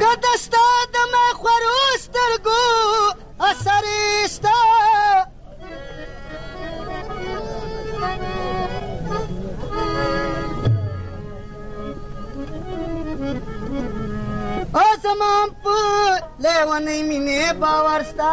که د ستا د ما خورو سترګو اثر ستا زمان په لیونی مینې باور ستا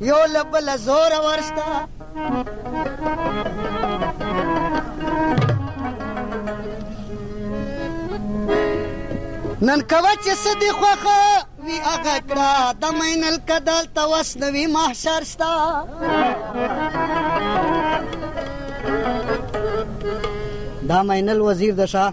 يو له بل زور ورستا نن کوه چې څه دې خوښه وي هغه کړه د مینل که دلته وس نه وي محشر ستا دا مینل وزیر د شاه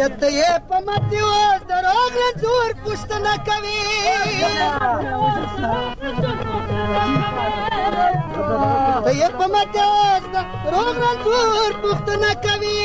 یته یې په ماتي اوس د روغ رنځور پوښتنه کوي ته یې په ماتي اوس د روغ رنځور پوښتنه کوي